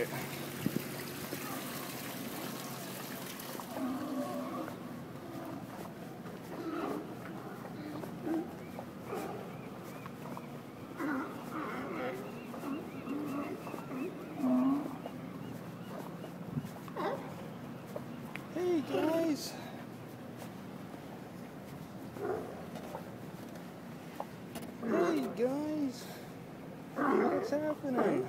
right. Hey guys. Hey guys. What's happening?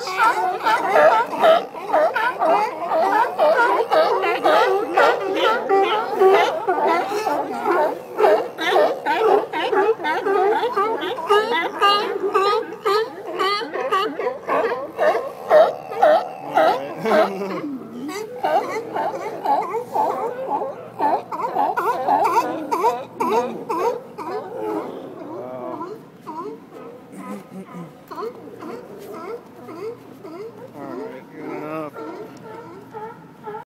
Oh,